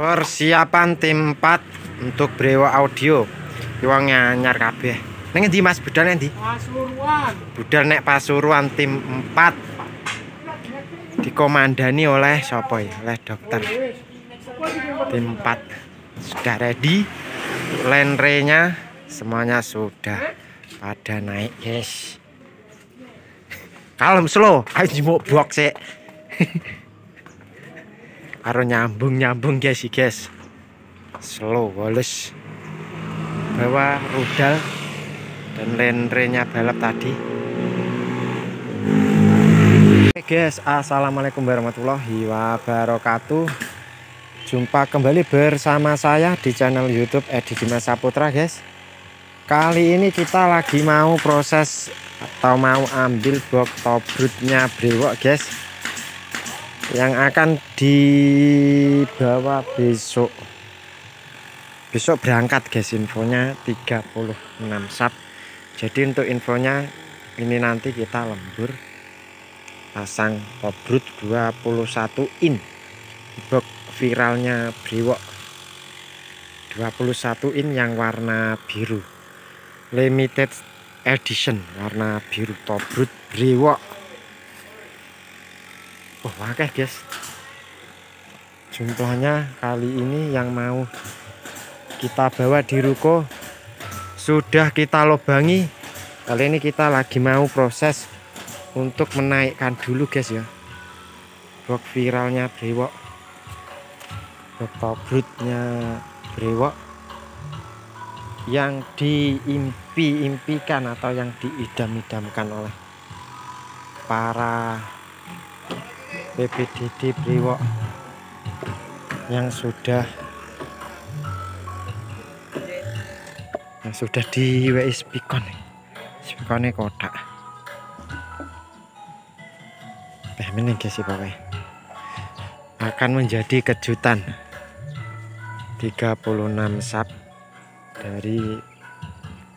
Persiapan tim 4 untuk Brewa Audio. Wong nyanyar kabeh. Ning endi Mas budal endi? Pasuruan. Budal nek Pasuruan tim 4 dikomandani oleh sapa ya? Oleh dokter. Tim 4 sudah ready. Lenrenya semuanya sudah pada naik, guys. Kalem slow, ayo jemuk box sih. karo nyambung-nyambung guys guys. Slow walus bawa rudal dan lenrenya balap tadi. Oke guys assalamualaikum warahmatullahi wabarakatuh. Jumpa kembali bersama saya di channel youtube Edi Dimas Saputra guys. Kali ini kita lagi mau proses atau mau ambil box tobrutnya brewok guys yang akan dibawa besok. Besok berangkat guys. Infonya 36 sap jadi untuk infonya ini nanti kita lembur pasang tobrut 21 in. Box viralnya brewok. 21 in yang warna biru. Limited edition warna biru tobrut brewok Oh, oke guys. Jumlahnya kali ini yang mau kita bawa di ruko sudah kita lobangi. Kali ini kita lagi mau proses untuk menaikkan dulu guys ya. Box viralnya brewok. Box tobrutnya brewok yang diimpi-impikan atau yang diidam-idamkan oleh para PPDD Brewok yang sudah yang sudah di WI Spikon Spikonnya kotak. Eh ini guys sih pokoknya. Akan menjadi kejutan. 36 sub dari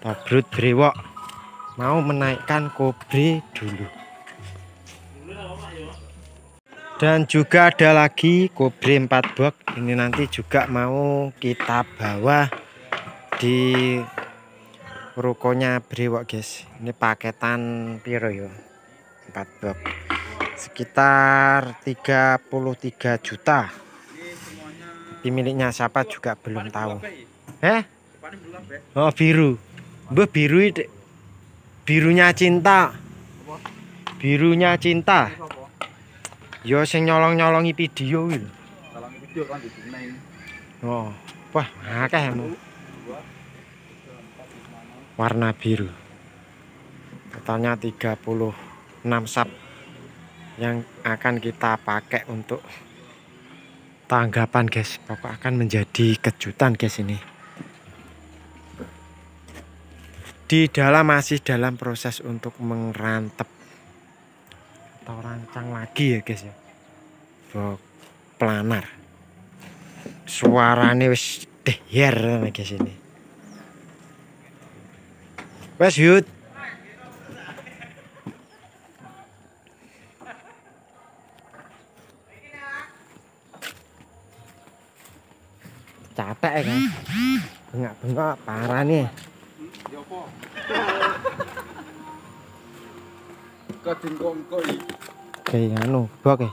Tobrut Brewok mau menaikkan kobre dulu dan juga ada lagi kobre 4 box ini nanti juga mau kita bawa di rukonya brewok guys. Ini paketan piro yo? 4 box sekitar 33 juta. Tapi miliknya siapa juga belum tahu. eh? Oh biru. Bu biru birunya cinta. Birunya cinta Yo sing nyolong-nyolongi video iki. Nyolongi video kan diseneng. Oh, wah akeh emu. Warna biru. Totalnya 36 sub yang akan kita pakai untuk tanggapan guys. Pokok akan menjadi kejutan guys ini. Di dalam masih dalam proses untuk merantep atau rancang lagi ya guys ya? Bok planar. Suaranya wis deher guys ini. Wes yud. Capek kan? Bengak-bengak parah nih Kadung kongko iki. Kayak anu, bok e.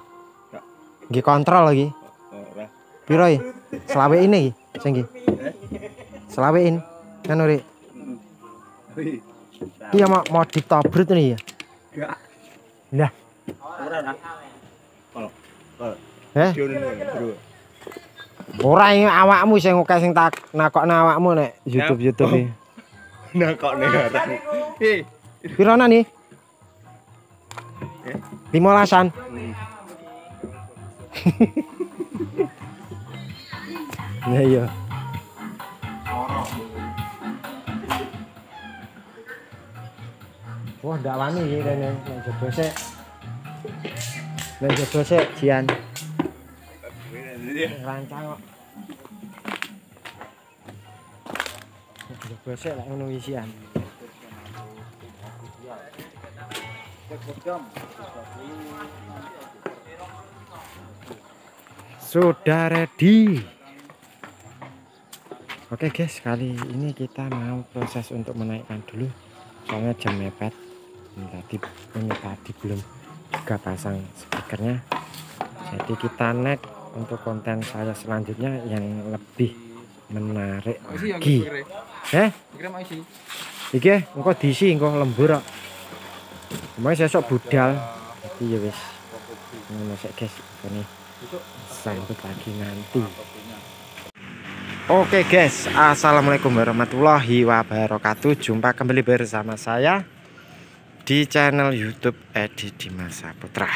Nggih kontrol lagi. Ora. Piro iki? Selawe ini iki sing iki. Selawe in. Anu ri. Iya mau mau ditobrut nih ya. Enggak. Lah, Ora ora. Kalau eh ora ing awakmu sing oke sing tak nakokno awakmu nek YouTube-YouTube iki. Kok negara. Eh, Piro nih? Limolasan. Ya iya. Wah, ndak wani iki kene nang jaba sik. Nang jaba sik Jian. Rancang kok. Jaba sik lek ngono isian. Sudah ready Oke guys, kali ini kita mau proses untuk menaikkan dulu. Soalnya jam mepet. Ini tadi ini tadi belum juga pasang speakernya. Jadi kita naik untuk konten saya selanjutnya yang lebih menarik lagi. Eh? Iki engko diisi engko lembur kok. Kemarin sesok budal. Jadi ya wis. Ngono sik guys, ini sambut lagi nanti. Oke guys, assalamualaikum warahmatullahi wabarakatuh. Jumpa kembali bersama saya di channel YouTube Edi Dimas Saputra.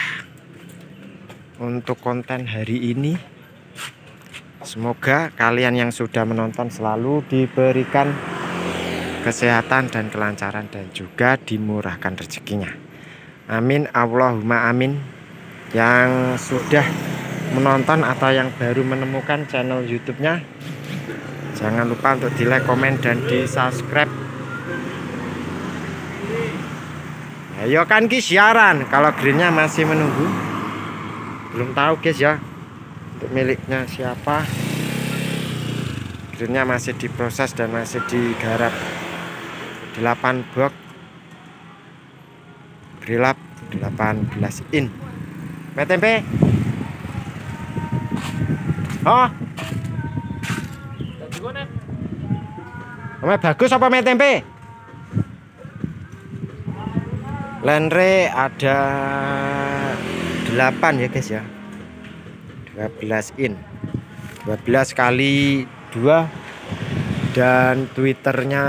Untuk konten hari ini, semoga kalian yang sudah menonton selalu diberikan kesehatan dan kelancaran dan juga dimurahkan rezekinya. Amin, Allahumma amin. Yang sudah menonton atau yang baru menemukan channel YouTube-nya jangan lupa untuk di like komen dan di subscribe ayo kan ki siaran. Kalau greennya masih menunggu. Belum tahu guys ya untuk miliknya siapa. Greennya masih diproses dan masih digarap. 8 box grilap 18 in tempe oh Ome bagus apa mie tempe? Lenre ada 8 ya guys ya. 12 in. 12 kali 2 dan twitternya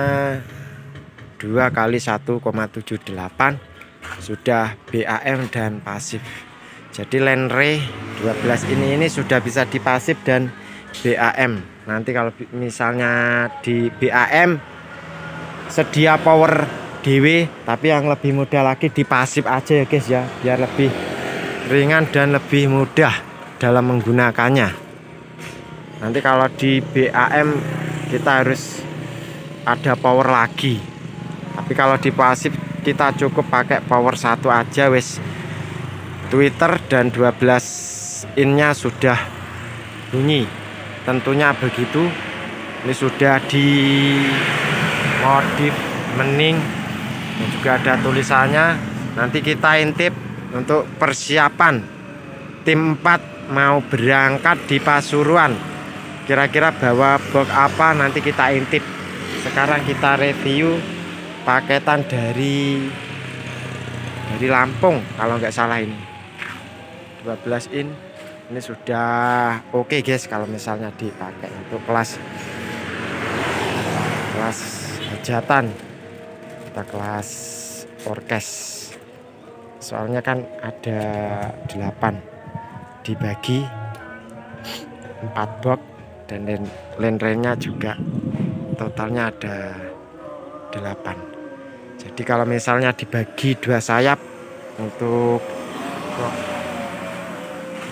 2 kali 1,78 sudah BAM dan pasif. Jadi Lenre 12 ini ini sudah bisa dipasif dan BAM nanti kalau misalnya di BAM sedia power DW tapi yang lebih mudah lagi di pasif aja ya guys ya. Biar lebih ringan dan lebih mudah dalam menggunakannya. Nanti kalau di BAM kita harus ada power lagi. Tapi kalau di pasif kita cukup pakai power satu aja wes Twitter dan 12 innya sudah bunyi. Tentunya begitu. Ini sudah di modif mening dan juga ada tulisannya. Nanti kita intip untuk persiapan. Tim 4 mau berangkat di Pasuruan. Kira-kira bawa box apa? Nanti kita intip. Sekarang kita review paketan dari dari Lampung kalau nggak salah ini. 12 in ini sudah oke okay guys kalau misalnya dipakai untuk kelas kelas hajatan. Kita kelas orkes. Soalnya kan ada 8 dibagi 4 box dan lenrennya juga totalnya ada 8 jadi kalau misalnya dibagi dua sayap untuk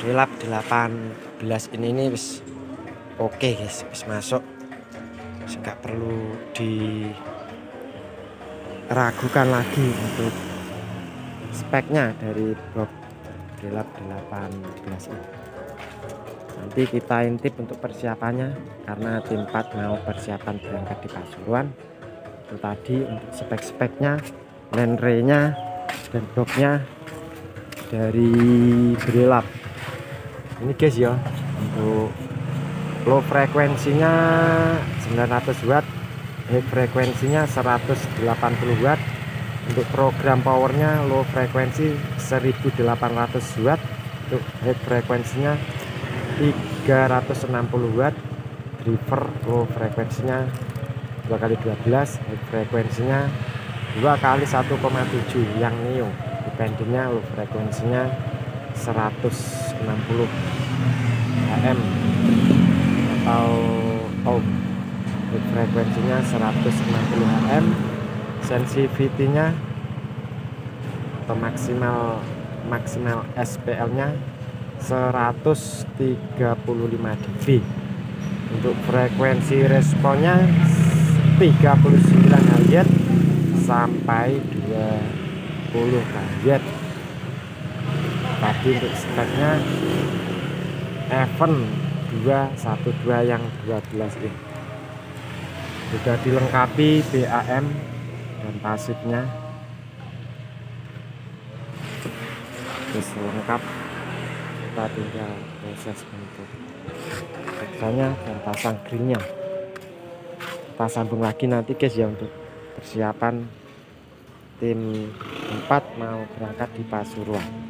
relap 18 ini ini oke okay guys. Wis masuk. Nggak perlu diragukan lagi untuk speknya dari box relap 18 ini. Nanti kita intip untuk persiapannya karena tim 4 mau persiapan berangkat di Pasuruan itu tadi untuk spek-speknya lenrenya dan boxnya dari Brilap ini guys ya untuk low frekuensinya 900 watt high frekuensinya 180 watt untuk program powernya low frekuensi 1800 watt untuk high frekuensinya 360 watt driver low frekuensinya 2 kali 12 high frekuensinya 2 kali 1,7 yang neon dibandingnya low frekuensinya 160 HM atau ohm. Frekuensinya 160 HM sensitivity-nya atau maksimal maksimal SPL nya 135 dB. Untuk frekuensi responnya 39 Hz sampai 20 Hz tadi untuk speknya event 212 yang 12 ini. Sudah dilengkapi BAM dan pasifnya terus lengkap. Kita tinggal proses untuk kerjanya dan pasang grillnya kita sambung lagi nanti guys ya untuk persiapan tim 4 mau berangkat di Pasuruan